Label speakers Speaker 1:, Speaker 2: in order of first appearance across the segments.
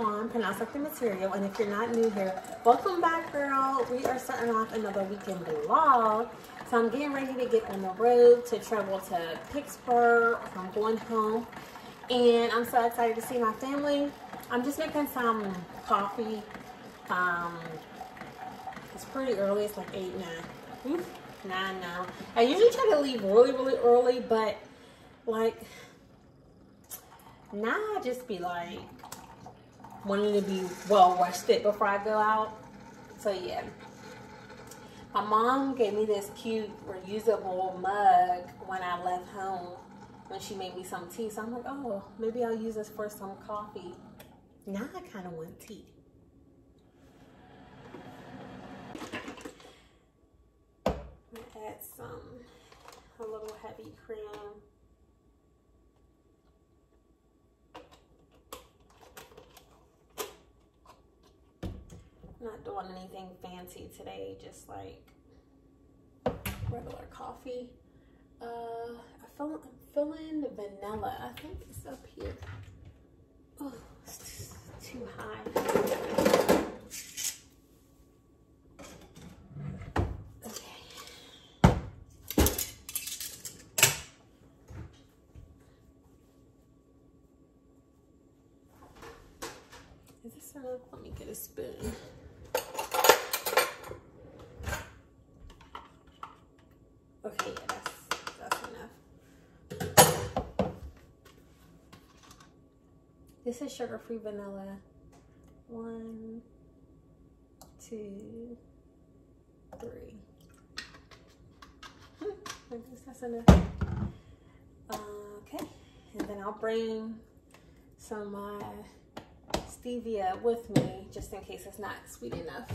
Speaker 1: Sha-Phawn, pronounced like the material. And if you're not new here, welcome back, girl. We are starting off another weekend vlog. So I'm getting ready to get on the road to travel to Pittsburgh. I'm going home. And I'm so excited to see my family. I'm just making some coffee. Um, it's pretty early. It's like 8, 9. Oof, 9 now. I usually try to leave really, really early, but like now I just be like wanting to be well rested before I go out. So yeah. My mom gave me this cute reusable mug when I left home when she made me some tea. So I'm like, oh, maybe I'll use this for some coffee. Now I kind of want tea. add some, a little heavy cream. Not doing anything fancy today, just like regular coffee. Uh, I feel, I'm feeling the vanilla. I think it's up here. Oh, it's too high. Okay. Is this enough? Let me get a spoon. Okay, yeah, that's, that's enough. This is sugar-free vanilla. One, two, three. Hmm, I guess that's enough. Okay, and then I'll bring some uh, stevia with me just in case it's not sweet enough.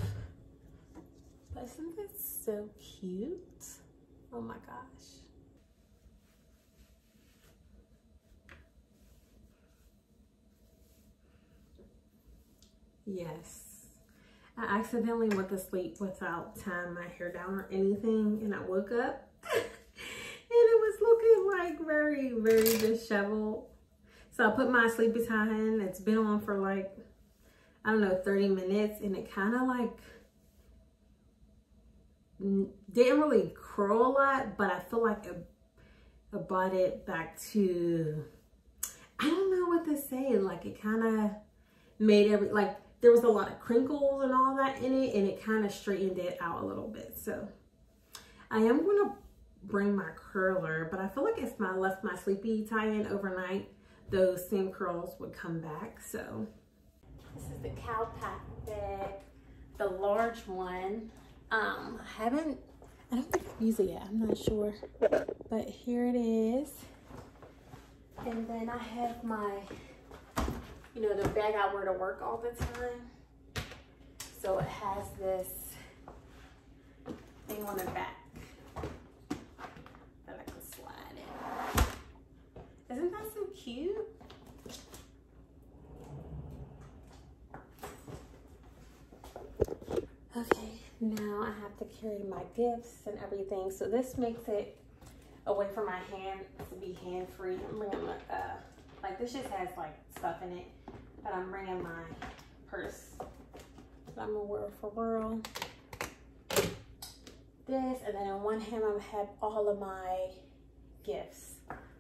Speaker 1: But isn't this so cute? Oh my gosh. Yes. I accidentally went to sleep without tying my hair down or anything and I woke up and it was looking like very, very disheveled. So I put my sleepy tie in. It's been on for like, I don't know, 30 minutes and it kind of like didn't really curl a lot, but I feel like it, it brought it back to, I don't know what to say. Like it kind of made every, like there was a lot of crinkles and all that in it and it kind of straightened it out a little bit. So I am going to bring my curler, but I feel like if I left my sleepy tie in overnight, those same curls would come back. So this is the Calpak bag, the large one. Um, I haven't, I don't think It yet. I'm not sure, but here it is. And then I have my, you know, the bag I wear to work all the time. So it has this thing on the back that I can slide in. Isn't that so cute? Okay, now I have to carry my gifts and everything. So this makes it a way for my hand to be hand free. I'm bringing my, uh, like this just has like stuff in it, but I'm bringing my purse that I'm gonna wear for world. This, and then in one hand I'm have all of my gifts.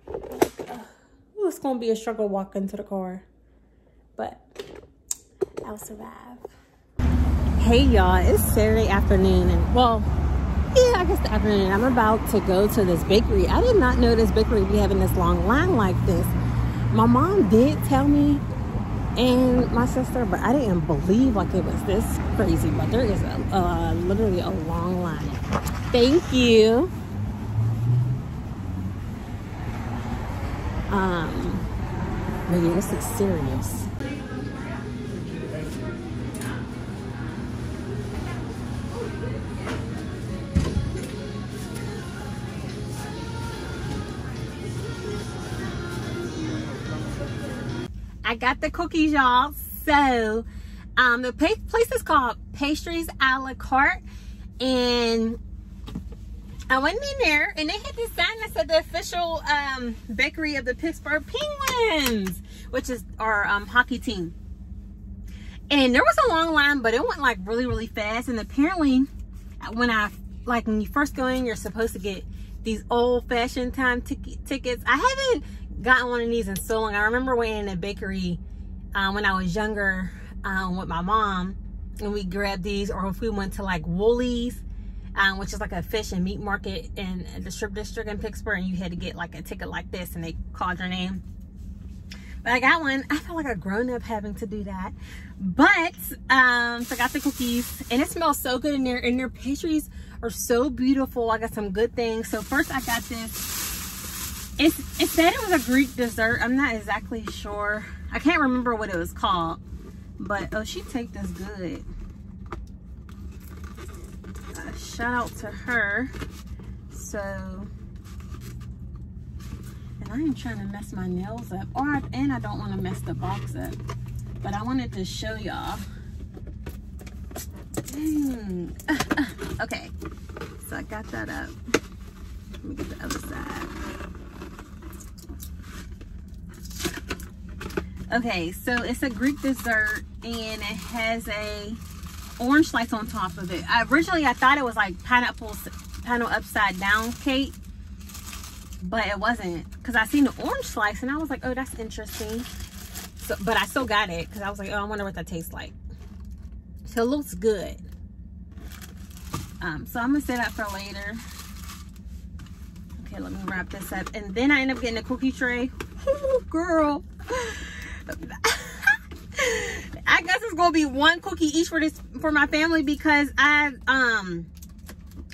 Speaker 1: Uh, it's gonna be a struggle walking to the car, but I'll survive. Hey y'all, it's Saturday afternoon and well, yeah, I guess the afternoon. I'm about to go to this bakery. I did not know this bakery be having this long line like this. My mom did tell me and my sister, but I didn't believe like it was this crazy. But there is a, literally a long line. Thank you. Um, but yeah, this is serious. I got the cookies, y'all. So, um, the place is called Pastries a la carte. And I went in there and they had this sign that said the official um, bakery of the Pittsburgh Penguins, which is our um, hockey team. And there was a long line, but it went like really, really fast. And apparently, when I, like when you first go in, you're supposed to get these old fashioned time tickets. I haven't gotten one of these in so long. I remember waiting in a bakery um, when I was younger um, with my mom and we grabbed these or if we went to like Wholey's um, which is like a fish and meat market in the strip district in Pittsburgh and you had to get like a ticket like this and they called your name. But I got one. I felt like a grown-up having to do that. But um so I got the cookies and it smells so good in there and their pastries are so beautiful. I got some good things. So first I got this it's, it said it was a Greek dessert I'm not exactly sure I can't remember what it was called but oh she take this good shout out to her. So, and I ain't trying to mess my nails up. Or, and I don't want to mess the box up. But I wanted to show y'all. okay, so I got that up. Let me get the other side. Okay, so it's a Greek dessert and it has a orange slice on top of it. I, originally, I thought it was like pineapple, pineapple upside down cake, but it wasn't because I seen the orange slice and I was like, oh, that's interesting. So, but I still got it because I was like, oh, I wonder what that tastes like. So it looks good. Um, so I'm gonna set that for later. Okay, let me wrap this up. And then I end up getting a cookie tray. Girl. I guess it's gonna be one cookie each for this for my family because I um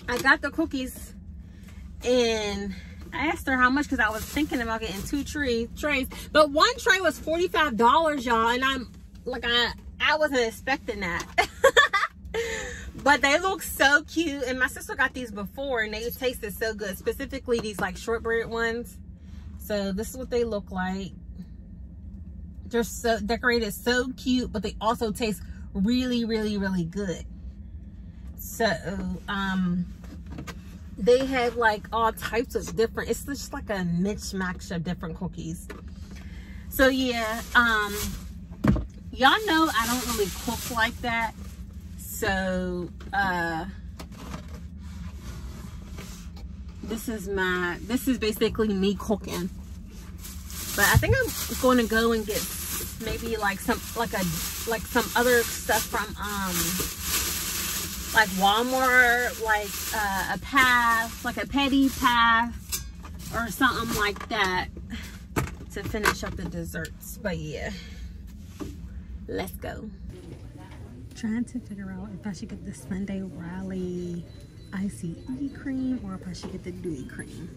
Speaker 1: I got the cookies and I asked her how much because I was thinking about getting two tree trays. But one tray was $45, y'all. And I'm like I I wasn't expecting that. but they look so cute. And my sister got these before and they tasted so good. Specifically these like shortbread ones. So this is what they look like. They're so decorated so cute, but they also taste really, really, really good. So, um, they have like all types of different, it's just like a mismatch of different cookies. So yeah, um, y'all know I don't really cook like that. So, uh, this is my, this is basically me cooking. But I think I'm going to go and get maybe like some like a like some other stuff from um like Walmart, like uh, a path, like a petty path or something like that to finish up the desserts. But yeah, let's go. Trying to figure out if I should get the Sunday Riley ICE cream or if I should get the Dewy cream.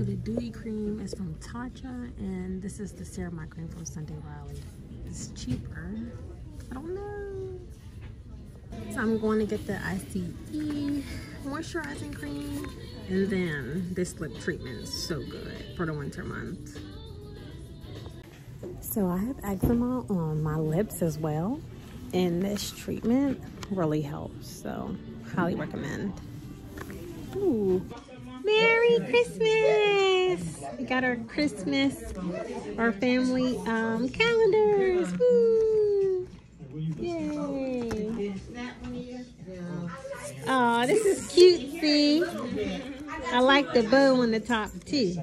Speaker 1: So the Dewy Cream is from Tatcha, and this is the Ceramide Cream from Sunday Riley. It's cheaper. I don't know. So I'm going to get the ICE moisturizing cream, and then this lip treatment is so good for the winter months. So I have eczema on my lips as well, and this treatment really helps. So highly recommend. Ooh. Merry Christmas! We got our Christmas, our family um, calendars. Woo! Yay! Oh, this is cutesy. I like the bow on the top too.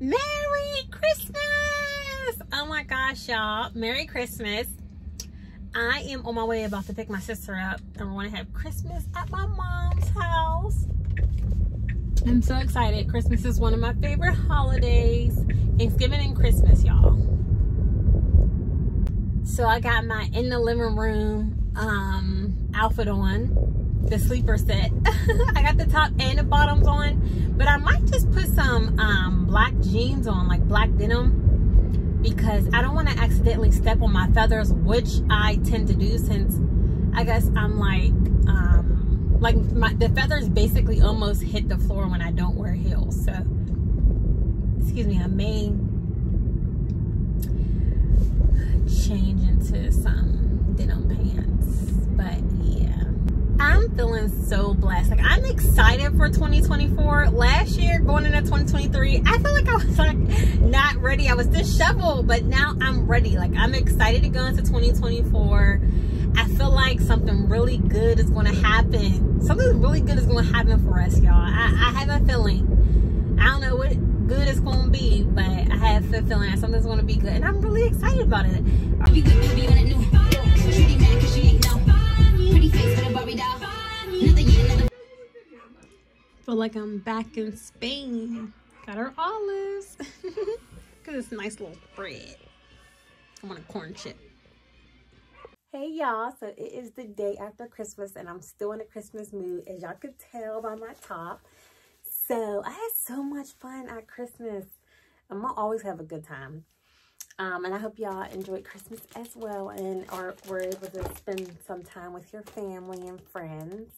Speaker 1: Merry Christmas! Oh my gosh, y'all. Merry Christmas. I am on my way about to pick my sister up and we're going to have Christmas at my mom's house. I'm so excited. Christmas is one of my favorite holidays. Thanksgiving and Christmas, y'all. So I got my in the living room um, outfit on, the sleeper set. I got the top and the bottoms on, but I might just put some um, black jeans on, like black denim because I don't want to accidentally step on my feathers, which I tend to do since I guess I'm like, um, like my, the feathers basically almost hit the floor when I don't wear heels. So, excuse me, I may change into some denim pants. But yeah. I'm feeling so blessed. Like I'm excited for 2024. Last year going into 2023, I feel like I was like not ready. I was disheveled, but now I'm ready. Like I'm excited to go into 2024. I feel like something really good is going to happen. Something really good is going to happen for us, y'all. I, I have a feeling. I don't know what good it's going to be, but I have a feeling that something's going to be good. And I'm really excited about it. Feel like I'm back in Spain. Got our olives. Look at this nice little bread. I want a corn chip. Hey y'all, so it is the day after Christmas and I'm still in a Christmas mood as y'all could tell by my top. So I had so much fun at Christmas. I'm gonna always have a good time. Um, and I hope y'all enjoyed Christmas as well and are were able to spend some time with your family and friends.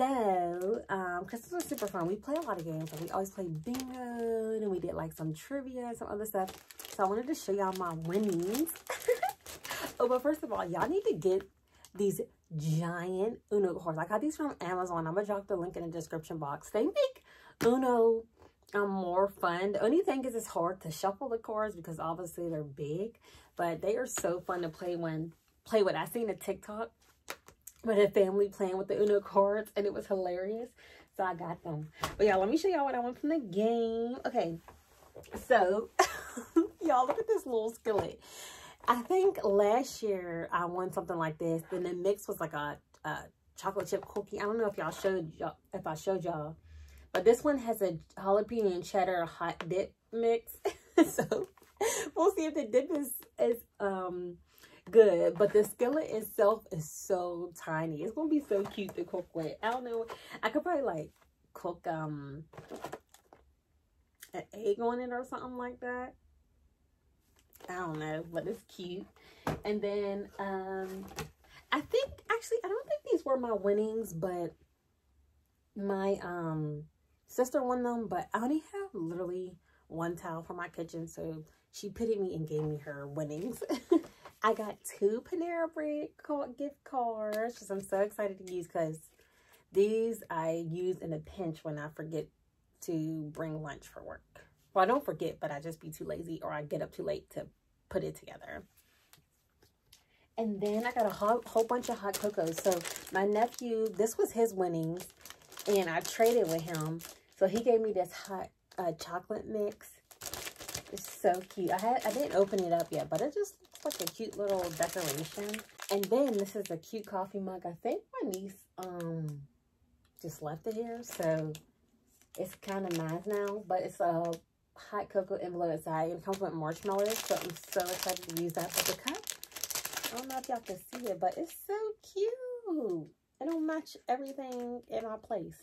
Speaker 1: So, um, Christmas was super fun. We play a lot of games. Like we always play bingo and we did like some trivia and some other stuff. So I wanted to show y'all my winnings. oh, but first of all, y'all need to get these giant Uno cards. I got these from Amazon. I'm going to drop the link in the description box. They make Uno um, more fun. The only thing is it's hard to shuffle the cards because obviously they're big. But they are so fun to play when play with. I seen a TikTok with a family playing with the Uno cards and it was hilarious. So I got them. But yeah, let me show y'all what I want from the game. Okay, so y'all look at this little skillet. I think last year I won something like this. Then the mix was like a, a chocolate chip cookie. I don't know if y'all showed y'all if I showed y'all. But this one has a jalapeno and cheddar hot dip mix. so we'll see if the dip is, is um good. But the skillet itself is so tiny. It's gonna be so cute to cook with. I don't know. I could probably like cook um an egg on it or something like that. I don't know, but it's cute. And then um I think actually I don't think these were my winnings, but my um sister won them, but I only have literally one towel for my kitchen, so she pitied me and gave me her winnings. I got two Panera Bread gift cards, which I'm so excited to use because these I use in a pinch when I forget to bring lunch for work. Well, I don't forget, but I just be too lazy or I get up too late to put it together. And then I got a whole, whole bunch of hot cocoa. So my nephew, this was his winnings, and I traded with him. So he gave me this hot uh, chocolate mix. It's so cute. I had I didn't open it up yet, but it just like a cute little decoration. And then this is a cute coffee mug. I think my niece um just left it here, so it's kind of nice now. But it's a hot cocoa envelope inside. It comes with marshmallows, so I'm so excited to use that for the cup. I don't know if y'all can see it, but it's so cute. It'll match everything in our place.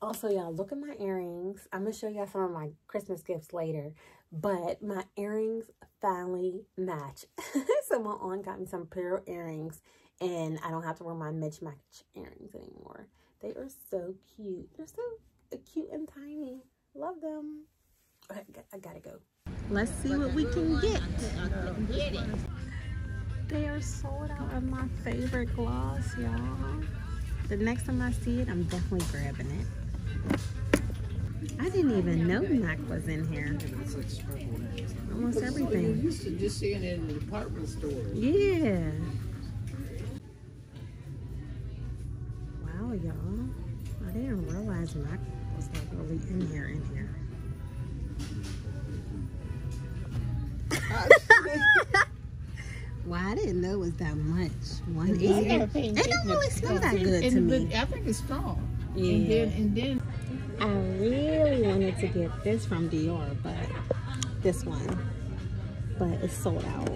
Speaker 1: Also, y'all, look at my earrings. I'm going to show y'all some of my Christmas gifts later. But my earrings finally match. so my aunt got me some pair of earrings. And I don't have to wear my Mitch Match earrings anymore. They are so cute. They're so uh, cute and tiny. Love them. I gotta go. Let's see what we can get. They are sold out of my favorite gloss, y'all. The next time I see it, I'm definitely grabbing it. I didn't even know Mac was in here. Almost everything. You're
Speaker 2: used to just seeing it in the department store.
Speaker 1: Yeah. Wow, y'all. I didn't realize Mac was like really in here, in here. Wow, I didn't know it was that much. 180. It don't really smell that good to me.
Speaker 2: I think it's strong.
Speaker 1: Yeah.
Speaker 2: And then, and then.
Speaker 1: I really wanted to get this from Dior, but this one. But it's sold out.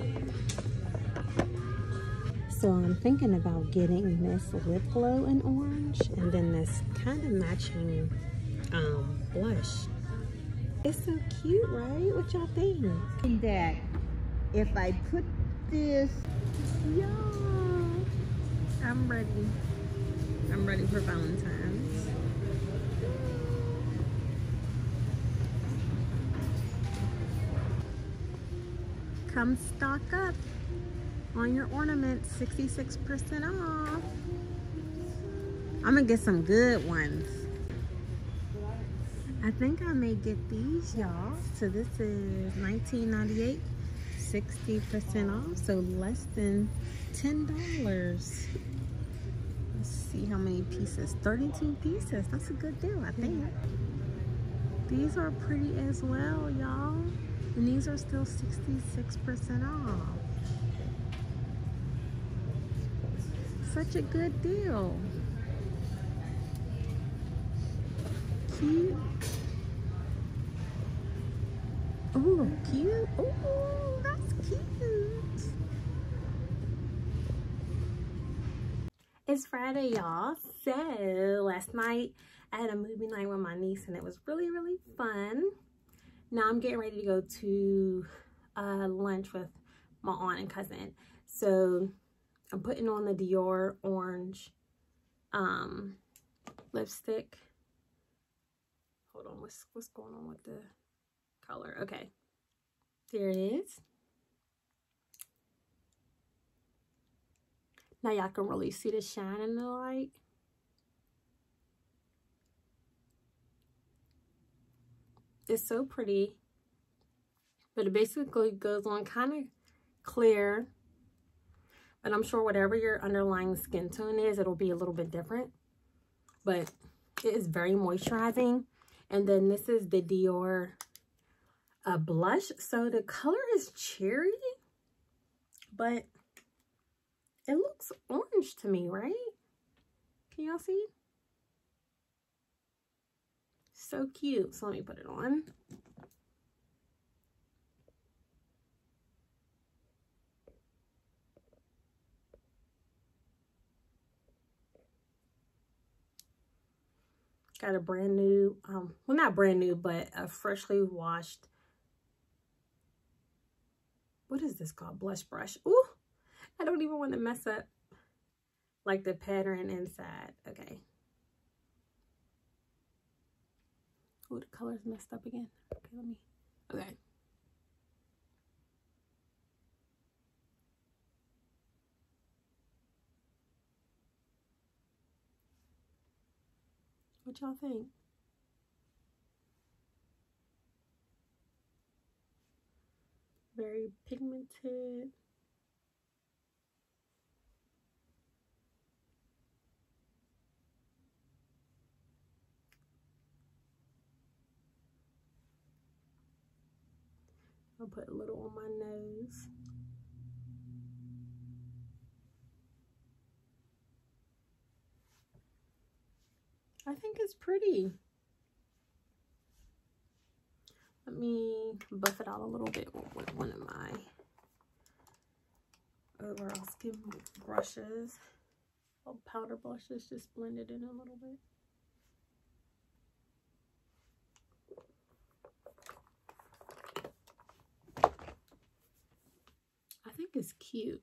Speaker 1: So I'm thinking about getting this lip glow in orange and then this kind of matching um, blush. It's so cute, right? What y'all think?
Speaker 2: That if I put this,
Speaker 1: I'm ready. I'm ready for Valentine's. Come stock up on your ornaments 66% off. I'm gonna get some good ones. I think i may get these y'all. So this is 19.98 60% off so less than ten dollars. Let's see how many pieces. 32 pieces that's a good deal i think. These are pretty as well y'all these are still 66% off such a good deal. Cute. Oh, cute. Oh, that's cute. It's Friday, y'all. So, last night I had a movie night with my niece and it was really, really fun. Now I'm getting ready to go to uh, lunch with my aunt and cousin. So, I'm putting on the Dior orange um, lipstick. Hold on, what's, what's going on with the color? Okay, there it is. Now y'all can really see the shine in the light. It's so pretty. But it basically goes on kind of clear but I'm sure whatever your underlying skin tone is, it'll be a little bit different. But it is very moisturizing. And then this is the Dior uh, blush. So the color is cherry, but it looks orange to me, right? Can y'all see? So cute. So let me put it on. Got a brand new, um, well, not brand new, but a freshly washed, what is this called? Blush brush. Ooh, I don't even want to mess up like the pattern inside. Okay. Oh, the color's messed up again. Okay, let me, okay. What y'all think? Very pigmented. I'll put a little on my nose. I think it's pretty. Let me buff it out a little bit with one of my overall skin brushes. Oh, powder brushes, just blend it in a little bit. Think it's cute.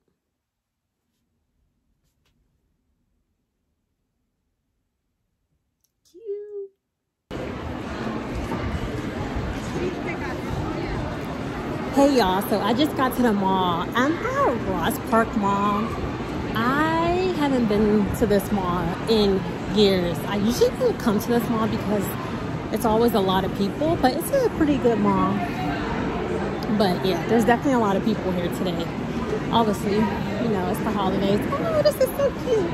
Speaker 1: Hey y'all, so I just got to the mall. I'm at Ross Park Mall. I haven't been to this mall in years. I usually don't come to this mall because it's always a lot of people, but it's a pretty good mall. But yeah, there's definitely a lot of people here today. Obviously, you know, it's the holidays. Oh, this is so cute.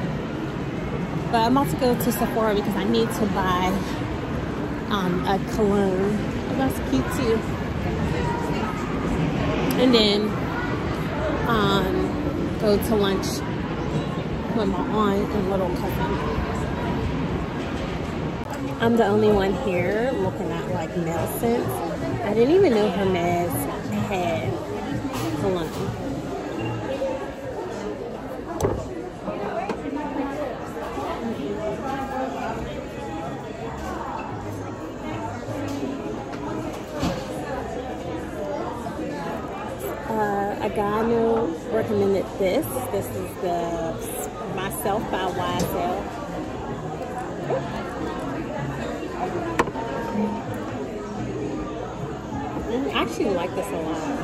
Speaker 1: But I'm about to go to Sephora because I need to buy um, a cologne. Oh, that's cute too and then um, go to lunch with my aunt and little cousin. I'm the only one here looking at like nail scents. I didn't even know Hermes had cologne. Gano recommended this. This is the Myself by YSL. I actually like this a lot.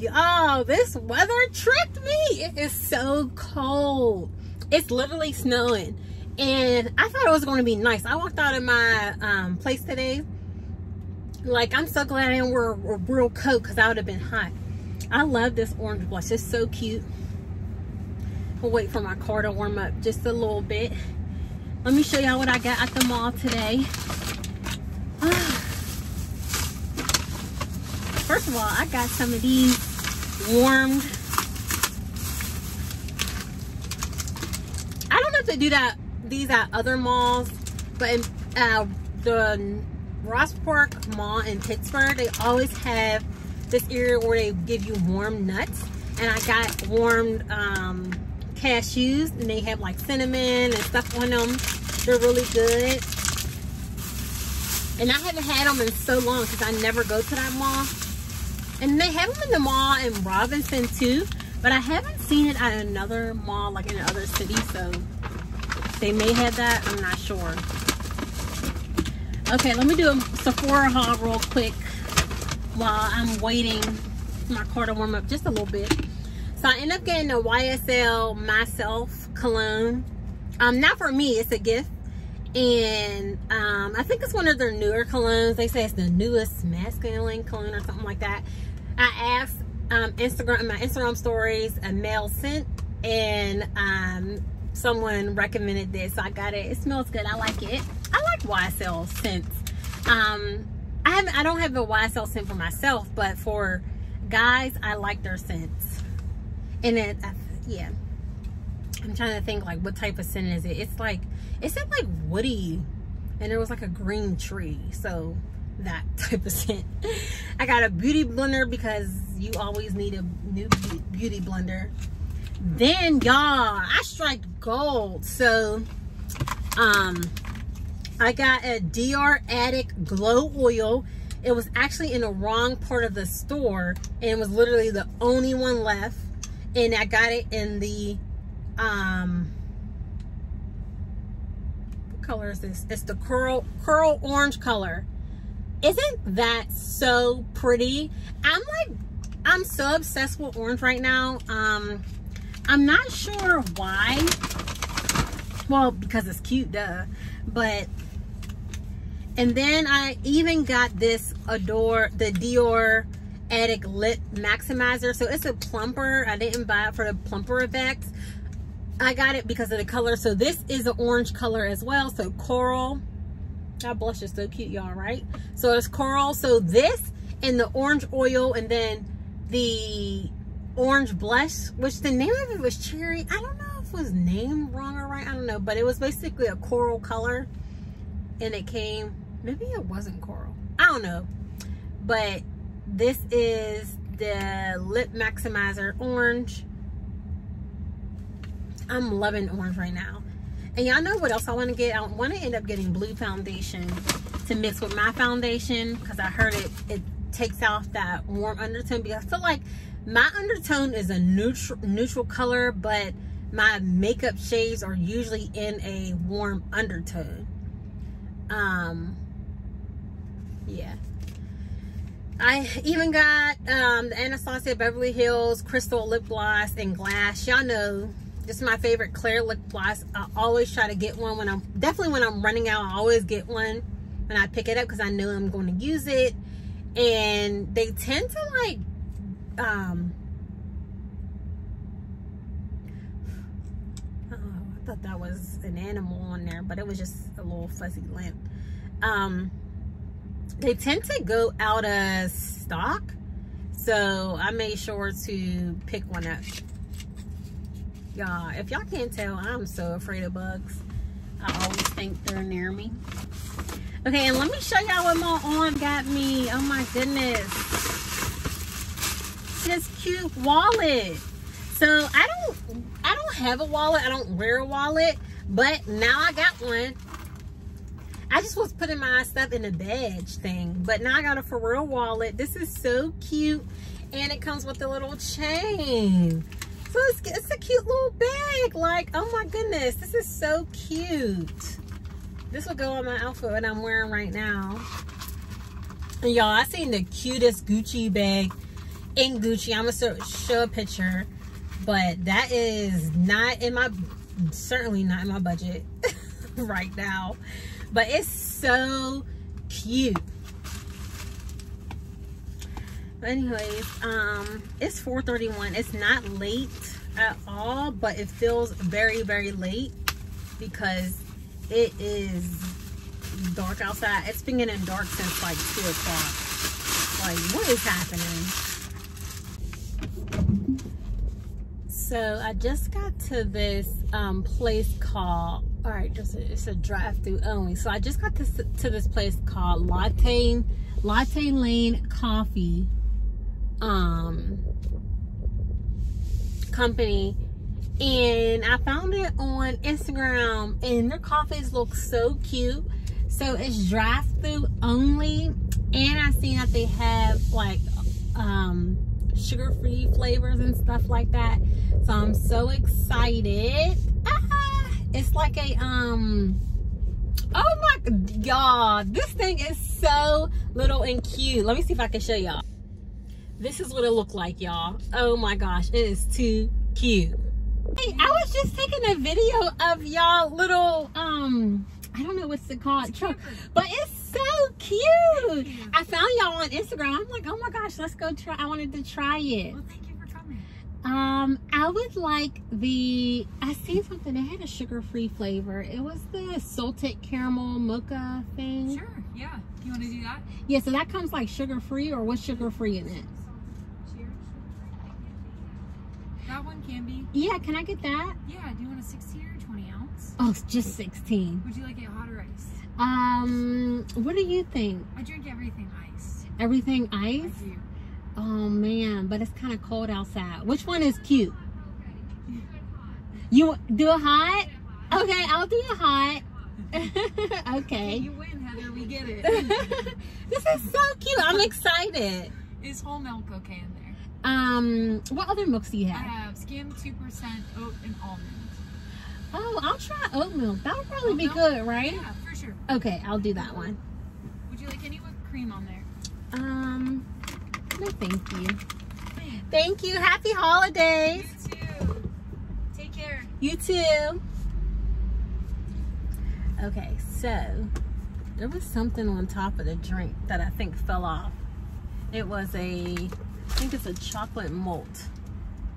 Speaker 1: y'all, this weather tricked me. It is so cold. It's literally snowing. And I thought it was going to be nice. I walked out of my um, place today. Like, I'm so glad I didn't wear a, real coat because I would have been hot. I love this orange blush. It's so cute. I'll wait for my car to warm up just a little bit. Let me show y'all what I got at the mall today. First of all, I got some of these warmed. I don't know if they do that these at other malls, but in uh, the Ross Park Mall in Pittsburgh, they always have this area where they give you warm nuts. And I got warmed um, cashews and they have like cinnamon and stuff on them. They're really good. And I haven't had them in so long because I never go to that mall. And they have them in the mall in Robinson too. But I haven't seen it at another mall like in another city. So they may have that. I'm not sure. Okay, let me do a Sephora haul real quick while I'm waiting my car to warm up just a little bit. So I end up getting a YSL Myself cologne. Um, not for me, it's a gift. And um, I think it's one of their newer colognes. They say it's the newest masculine cologne or something like that. I asked um, Instagram, my Instagram stories, a male scent, and um, someone recommended this. So I got it. It smells good. I like it. I like YSL scents. Um, I haven't, I don't have a YSL scent for myself, but for guys, I like their scents and it yeah i'm trying to think like what type of scent is it it's like it said like woody and there was like a green tree so that type of scent i got a beauty blender because you always need a new beauty blender. Then y'all i strike gold. So um i got a Dior Addict glow oil. It was actually in the wrong part of the store and was literally the only one left. And I got it in the um what color is this? It's the curl curl orange color. Isn't that so pretty? I'm like I'm so obsessed with orange right now. Um I'm not sure why. Well, because it's cute, duh. But and then I even got this Adore the Dior Addict Lip Maximizer. So it's a plumper. I didn't buy it for the plumper effects. I got it because of the color. So this is an orange color as well. So coral. That blush is so cute, y'all, right? So it's coral. So this and the orange oil and then the orange blush, which the name of it was cherry. I don't know if it was named wrong or right. I don't know. But it was basically a coral color. And it came, maybe it wasn't coral. I don't know. But this is the Lip Maximizer Orange. I'm loving orange right now. And y'all know what else I want to get? I want to end up getting blue foundation to mix with my foundation because I heard it, it takes off that warm undertone because I feel like my undertone is a neutral neutral color, but my makeup shades are usually in a warm undertone. Um, yeah. I even got um, the Anastasia Beverly Hills Crystal Lip Gloss in glass. Y'all know this is my favorite clear lip gloss. I always try to get one when I'm, definitely when I'm running out, I always get one when I pick it up because I know I'm going to use it. And they tend to like, um, oh, I thought that was an animal on there, but it was just a little fuzzy lamp. Um, they tend to go out of stock. So I made sure to pick one up. Y'all, if y'all can't tell, I'm so afraid of bugs. I always think they're near me. Okay, and let me show y'all what my arm got me. Oh my goodness. This cute wallet. So I don't I don't have a wallet. I don't wear a wallet, but now I got one. I just was putting my stuff in a badge thing, but now I got a for real wallet. This is so cute. And it comes with a little chain. So it's, it's a cute little bag. Like, oh my goodness, this is so cute. This will go on my outfit that I'm wearing right now. And y'all, I seen the cutest Gucci bag in Gucci. I'm gonna show a picture, but that is not in my, certainly not in my budget right now. But it's so cute. Anyways, um, it's 4.31. It's not late at all, but it feels very, very late because it is dark outside. It's been getting dark since like 2 o'clock. Like, what is happening? So I just got to this um, place called, all right, just a, it's a drive through only. So I just got to, to this place called Latte, Latte Lane Coffee um, company and I found it on Instagram and their coffees look so cute. So it's drive through only and I seen that they have like um, sugar-free flavors and stuff like that. So I'm so excited. Ah, it's like a um oh my god this thing is so little and cute let me see if i can show y'all this is what it looked like, y'all. Oh my gosh, it is too cute. Hey, I was just taking a video of y'all little, um, I don't know what's it called, truck, but it's so cute. I found y'all on Instagram. I'm like, oh my gosh, let's go try. I wanted to try it.
Speaker 3: Well, thank you for coming.
Speaker 1: Um, I would like the, I see something, it had a sugar-free flavor. It was the salted caramel mocha thing.
Speaker 3: Sure, yeah. You want to do that?
Speaker 1: Yeah, so that comes like sugar-free or what's sugar-free in it?
Speaker 3: That one can be.
Speaker 1: Yeah, can I get that?
Speaker 3: Yeah, do you want a 16 or 20 ounce?
Speaker 1: Oh, it's just 16.
Speaker 3: Would you like it hot or ice?
Speaker 1: Um, what do you think?
Speaker 3: I drink everything ice.
Speaker 1: Everything ice? Oh man, but it's kind of cold outside. Which one is cute? You do a hot? Okay, I'll do a hot. okay.
Speaker 3: You win, Heather. We get it.
Speaker 1: this is so cute. I'm excited.
Speaker 3: Is whole milk okay in there?
Speaker 1: Um, what other milks do you have?
Speaker 3: I have skim, 2% oat, and almond.
Speaker 1: Oh, I'll try oat milk. That'll probably
Speaker 3: Oat
Speaker 1: be
Speaker 3: milk?
Speaker 1: good, right?
Speaker 3: Yeah, for sure.
Speaker 1: Okay, I'll do that one.
Speaker 3: Would you like any whipped cream on there?
Speaker 1: Um, no thank you. Thank you. Happy holidays.
Speaker 3: You too. Take care.
Speaker 1: You too. Okay, so there was something on top of the drink that I think fell off. It was a, I think it's a chocolate malt.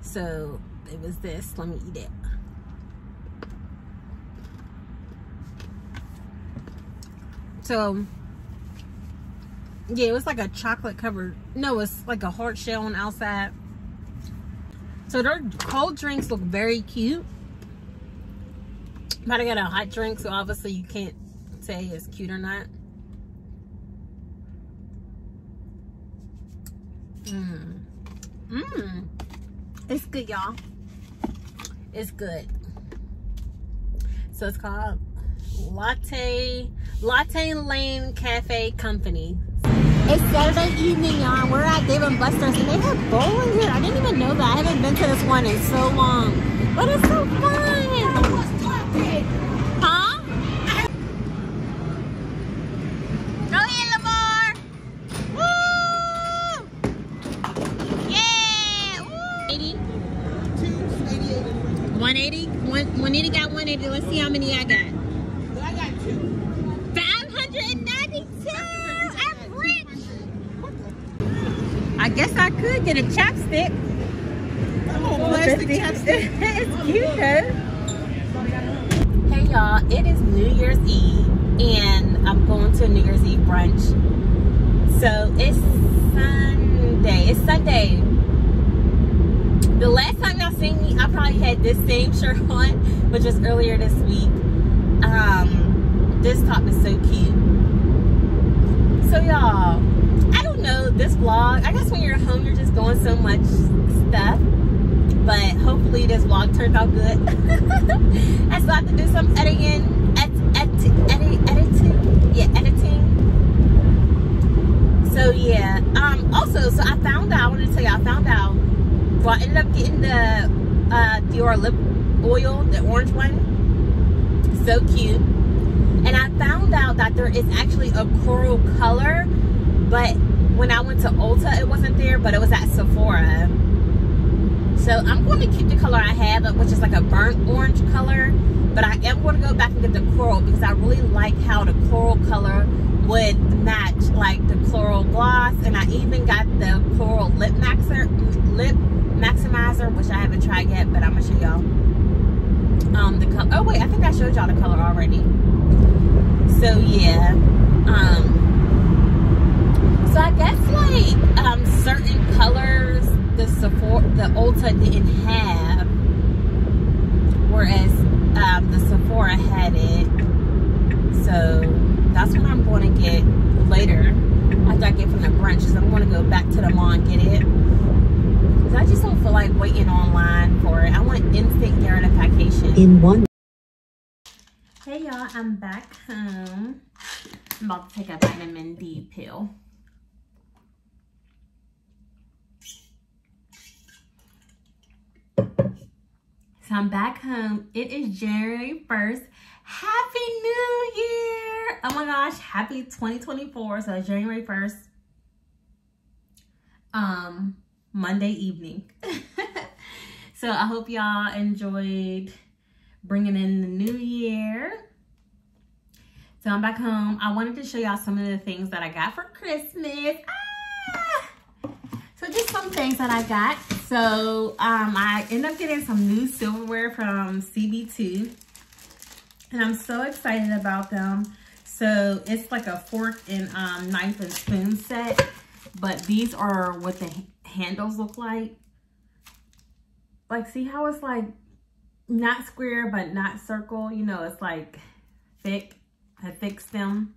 Speaker 1: So it was this. Let me eat it. So yeah, it was like a chocolate covered. No, it's like a hard shell on outside. So their cold drinks look very cute. But I got a hot drink, so obviously you can't say it's cute or not. Mmm. Mmm. It's good, y'all. It's good. So it's called Latte Latte Lane Cafe Company. It's Saturday evening, y'all. We're at Dave and Buster's, and they have bowling here. I didn't even know that. I haven't been to this one in so long, but it's so fun. Huh? Go ahead, Lamar. Woo! Yeah! Woo! 80? 180? One, 180 got 180. Let's see how many I got.
Speaker 2: I got two.
Speaker 1: 592! I'm rich! I guess I could get a chapstick.
Speaker 2: Oh, plastic chapstick.
Speaker 1: it's cute though. Hey y'all, it is New Year's Eve and I'm going to a New Year's Eve brunch. So it's Sunday. It's Sunday. The last time y'all seen me, I probably had this same shirt on, which was earlier this week. Um, this top is so cute. So y'all, I don't know this vlog. I guess when you're home, you're just doing so much stuff. But hopefully this vlog turns out good. I still have to do some editing, ed, ed, edit, editing, yeah, editing. So yeah. Um. Also, so I found out. I wanted to tell you, I found out. Well, I ended up getting the uh, Dior lip oil, the orange one. So cute. And I found out that there is actually a coral color, but when I went to Ulta, it wasn't there, but it was at Sephora. So I'm going to keep the color I have, which is like a burnt orange color. But I am going to go back and get the coral because I really like how the coral color would match like the coral gloss. And I even got the coral lip maxer, lip maximizer, which I haven't tried yet, but I'm to show y'all. Um, the color. Oh wait, I think I showed y'all the color already. So yeah. Um, so I guess like um, certain colors the Sephora, the Ulta didn't have, whereas um, the Sephora had it. So that's what I'm going to get later after I get from the brunch. Cause I'm going to go back to the mall and get it. Cause I just don't feel like waiting online for it. I want instant gratification.
Speaker 2: In one
Speaker 1: Hey y'all, I'm back home. I'm about to take a vitamin D pill. So I'm back home. It is January 1st. Happy New Year! Oh my gosh, happy 2024. So January 1st. Um, Monday evening. so I hope y'all enjoyed bringing in the new year. So I'm back home. I wanted to show y'all some of the things that I got for Christmas. Ah! So just some things that I got. So um, I ended up getting some new silverware from CB2. And I'm so excited about them. So it's like a fork and um, knife and spoon set. But these are what the handles look like. Like see how it's like not square but not circle? You know it's like thick a thick stem.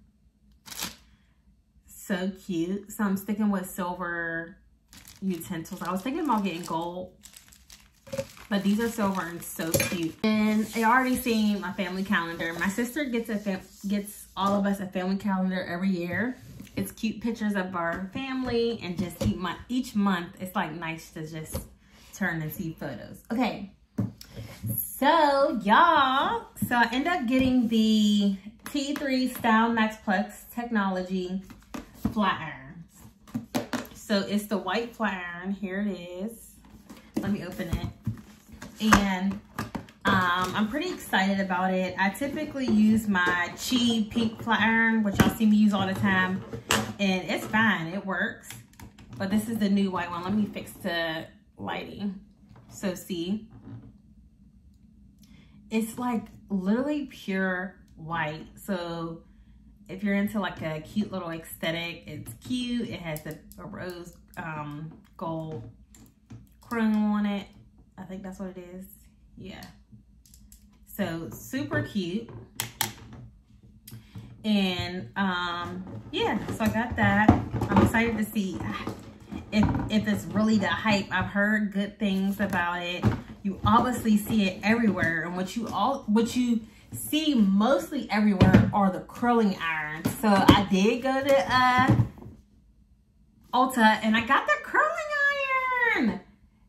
Speaker 1: So cute. So i'm sticking with silver utensils. I was thinking about getting gold but these are silver and so cute. And i already seen my family calendar. My sister gets a gets all of us a family calendar every year it's cute pictures of our family and just each month each month it's like nice to just turn and see photos okay so y'all, so I end up getting the T3 Style Max Plus Technology flat irons. So it's the white flat iron. Here it is. Let me open it. And um, I'm pretty excited about it. I typically use my Chi pink flat iron, which y'all see me use all the time. And it's fine, it works. But this is the new white one. Let me fix the lighting. So see, it's like literally pure white. So if you're into like a cute little aesthetic, it's cute. It has a, a rose um, gold chrome on it. I think that's what it is. Yeah. So super cute. And um, yeah, so I got that. I'm excited to see if, if it's really the hype. I've heard good things about it you obviously see it everywhere. And what you all what you see mostly everywhere are the curling irons. So I did go to uh Ulta and I got the curling iron.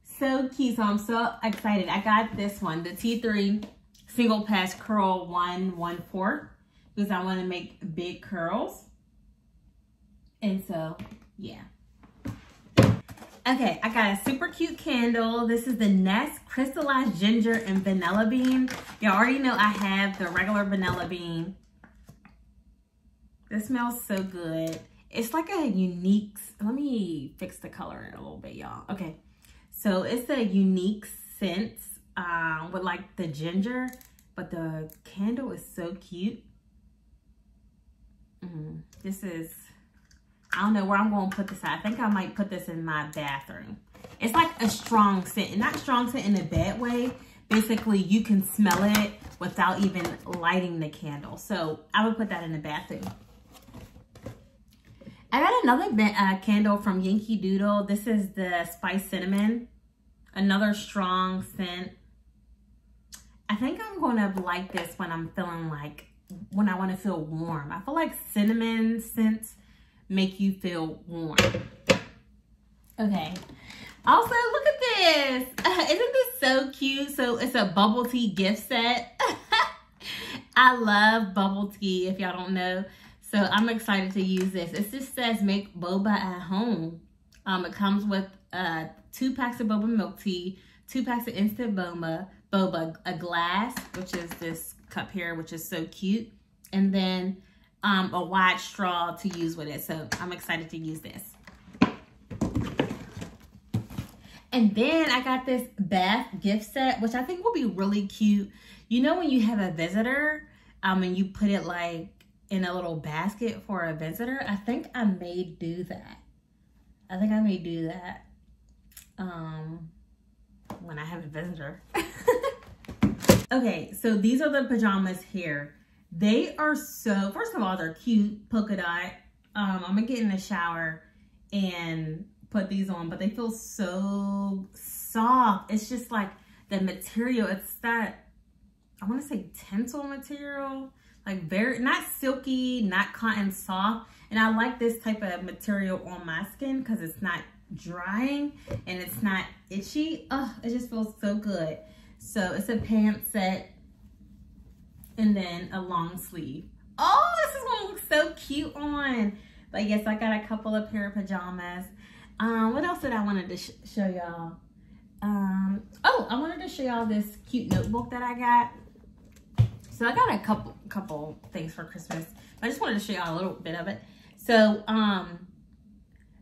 Speaker 1: So cute. So I'm so excited. I got this one, the T3 single pass curl 114 because I want to make big curls. And so, yeah. Okay, I got a super cute candle. This is the Nest Crystallized Ginger and Vanilla Bean. Y'all already know I have the regular vanilla bean. This smells so good. It's like a unique, let me fix the color a little bit, y'all. Okay, so it's a unique scent um, with like the ginger, but the candle is so cute. Mm, this is I don't know where I'm going to put this at. I think I might put this in my bathroom. It's like a strong scent, and not strong scent in a bad way. Basically, you can smell it without even lighting the candle. So I would put that in the bathroom. I got another uh, candle from Yankee Doodle. This is the Spice Cinnamon. Another strong scent. I think I'm going to like this when I'm feeling like, when I want to feel warm. I feel like cinnamon scents make you feel warm. Okay. Also, look at this. Isn't this so cute? So it's a bubble tea gift set. I love bubble tea, if y'all don't know. So I'm excited to use this. It just says make boba at home. Um, it comes with uh, two packs of boba milk tea, two packs of instant boba, boba, a glass, which is this cup here, which is so cute, and then um, a wide straw to use with it. So I'm excited to use this. And then I got this bath gift set, which I think will be really cute. You know when you have a visitor um, and you put it like in a little basket for a visitor? I think I may do that. I think I may do that um, when I have a visitor. okay, so these are the pajamas here. They are so, first of all, they're cute, polka dot. Um, I'm gonna get in the shower and put these on, but they feel so soft. It's just like the material, it's that, I wanna say tencel material, like very, not silky, not cotton soft. And I like this type of material on my skin because it's not drying and it's not itchy. Oh, it just feels so good. So it's a pants set and then a long sleeve. Oh, this is gonna look so cute on. But yes, I got a couple of pair of pajamas. Um, what else did I wanted to sh show y'all? Um, oh, I wanted to show y'all this cute notebook that I got. So I got a couple couple things for Christmas. I just wanted to show y'all a little bit of it. So um,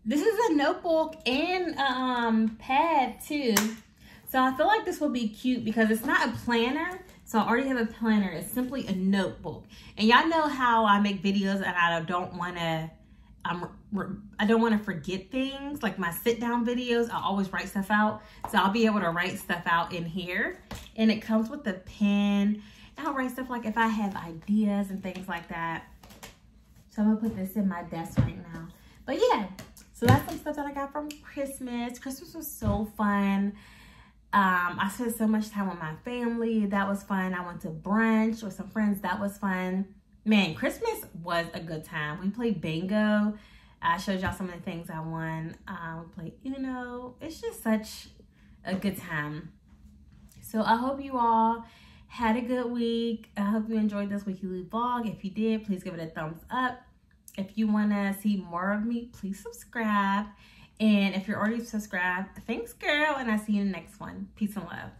Speaker 1: this is a notebook and um pad too. So I feel like this will be cute because it's not a planner. So I already have a planner. It's simply a notebook. And y'all know how I make videos and I don't want to I'm I don't want to forget things like my sit down videos. I always write stuff out. So I'll be able to write stuff out in here. And it comes with a pen. I'll write stuff like if I have ideas and things like that. So I'm gonna put this in my desk right now. But yeah, so that's some stuff that I got from Christmas. Christmas was so fun. Um, I spent so much time with my family. That was fun. I went to brunch with some friends. That was fun man, Christmas was a good time. We played bingo. I showed y'all some of the things I won. Um, we played Uno. It's just such a good time. So I hope you all had a good week. I hope you enjoyed this weekly vlog. If you did, please give it a thumbs up. If you want to see more of me, please subscribe. And if you're already subscribed, thanks, girl. And I'll see you in the next one. Peace and love.